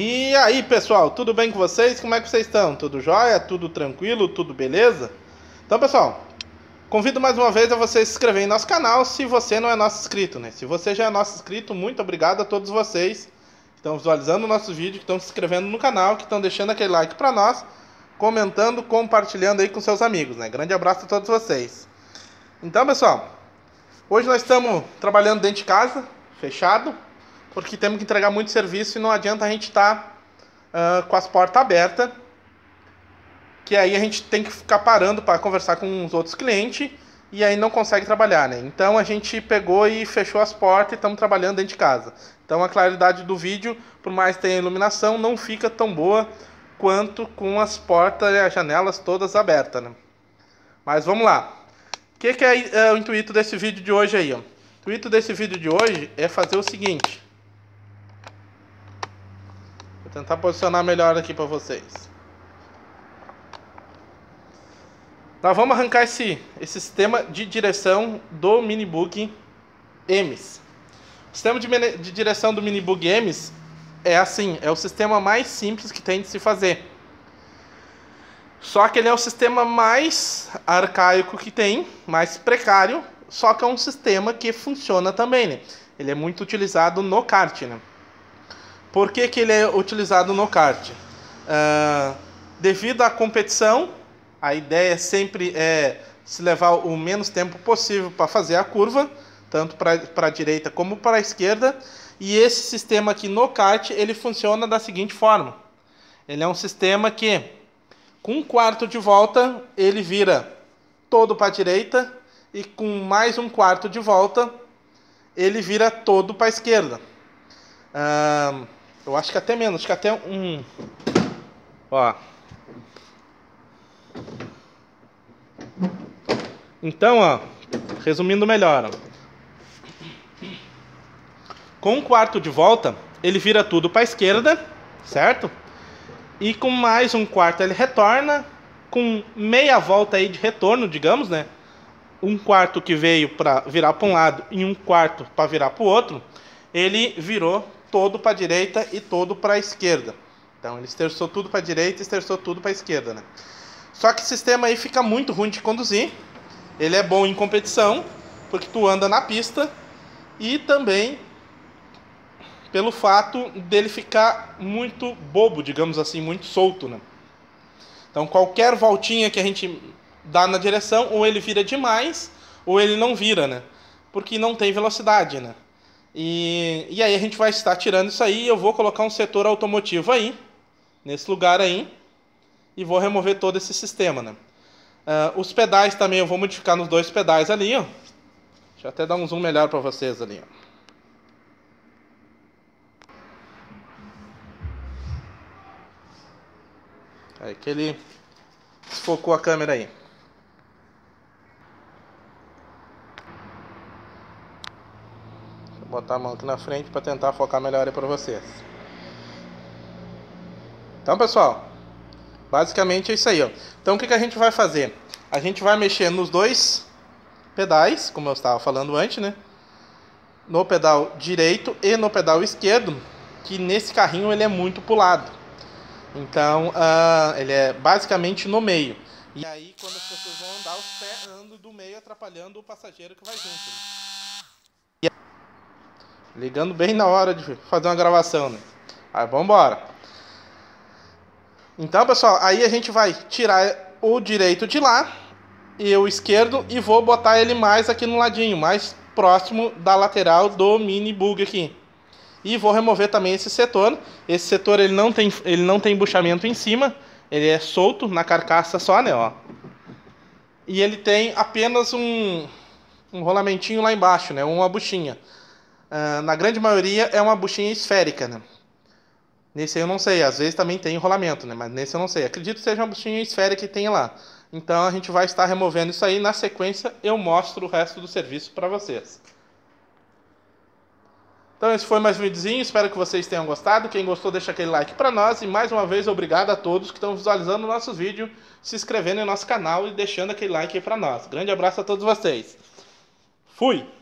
E aí, pessoal, tudo bem com vocês? Como é que vocês estão? Tudo jóia? Tudo tranquilo? Tudo beleza? Então, pessoal, convido mais uma vez a você se inscrever em nosso canal se você não é nosso inscrito, né? Se você já é nosso inscrito, muito obrigado a todos vocês que estão visualizando o nosso vídeo, que estão se inscrevendo no canal, que estão deixando aquele like para nós, comentando, compartilhando aí com seus amigos, né? Grande abraço a todos vocês. Então, pessoal, hoje nós estamos trabalhando dentro de casa, fechado, porque temos que entregar muito serviço e não adianta a gente estar tá, uh, com as portas abertas, que aí a gente tem que ficar parando para conversar com os outros clientes e aí não consegue trabalhar, né? Então a gente pegou e fechou as portas e estamos trabalhando dentro de casa. Então a claridade do vídeo, por mais que tenha iluminação, não fica tão boa quanto com as portas e as janelas todas abertas, né? Mas vamos lá. O que, que é, é, o intuito desse vídeo de hoje aí? Ó? O intuito desse vídeo de hoje é fazer o seguinte. Tentar posicionar melhor aqui para vocês. Nós vamos arrancar esse, esse sistema de direção do Minibug EMS. O sistema de, de direção do Minibug EMS é assim, é o sistema mais simples que tem de se fazer. Só que ele é o sistema mais arcaico que tem, mais precário, só que é um sistema que funciona também, né? Ele é muito utilizado no kart, né? Por que, que ele é utilizado no kart? Uh, devido à competição, a ideia sempre é se levar o menos tempo possível para fazer a curva, tanto para a direita como para a esquerda. E esse sistema aqui no kart, ele funciona da seguinte forma. Ele é um sistema que, com um quarto de volta, ele vira todo para a direita e com mais um quarto de volta, ele vira todo para a esquerda. Uh, eu acho que até menos, que até um. Ó. Então, ó, resumindo melhor, ó. com um quarto de volta, ele vira tudo para a esquerda, certo? E com mais um quarto ele retorna, com meia volta aí de retorno, digamos, né? Um quarto que veio para virar para um lado e um quarto para virar para o outro, ele virou todo para a direita e todo para a esquerda. Então ele esterçou tudo para a direita e esterçou tudo para a esquerda, né? Só que o sistema aí fica muito ruim de conduzir. Ele é bom em competição, porque tu anda na pista e também pelo fato dele ficar muito bobo, digamos assim, muito solto, né? Então qualquer voltinha que a gente dá na direção, ou ele vira demais, ou ele não vira, né? Porque não tem velocidade, né? E, e aí a gente vai estar tirando isso aí. Eu vou colocar um setor automotivo aí, nesse lugar aí, e vou remover todo esse sistema, né? Uh, os pedais também eu vou modificar nos dois pedais ali, ó. Deixa eu até dar um zoom melhor para vocês ali, ó. Aí que ele desfocou a câmera aí. Botar a mão aqui na frente para tentar focar melhor aí para vocês. Então, pessoal, basicamente é isso aí. Ó. Então, o que, que a gente vai fazer? A gente vai mexer nos dois pedais, como eu estava falando antes, né? No pedal direito e no pedal esquerdo, que nesse carrinho ele é muito pulado. Então, uh, ele é basicamente no meio. E aí, quando as pessoas vão andar, os pés andam do meio, atrapalhando o passageiro que vai junto. Né? Ligando bem na hora de fazer uma gravação, né? Aí, vamos embora. Então, pessoal, aí a gente vai tirar o direito de lá e o esquerdo e vou botar ele mais aqui no ladinho, mais próximo da lateral do mini bug aqui. E vou remover também esse setor. Esse setor ele não tem, ele não tem embuchamento em cima, ele é solto na carcaça só, né, ó. E ele tem apenas um, um rolamentinho lá embaixo, né, uma buchinha. Uh, na grande maioria é uma buchinha esférica, né? Nesse eu não sei, às vezes também tem enrolamento, né? Mas nesse eu não sei. Acredito que seja uma buchinha esférica que tenha lá. Então a gente vai estar removendo isso aí. Na sequência eu mostro o resto do serviço para vocês. Então esse foi mais um videozinho, espero que vocês tenham gostado. Quem gostou deixa aquele like para nós. E mais uma vez obrigado a todos que estão visualizando nossos vídeos, se inscrevendo em nosso canal e deixando aquele like para nós. Grande abraço a todos vocês. Fui!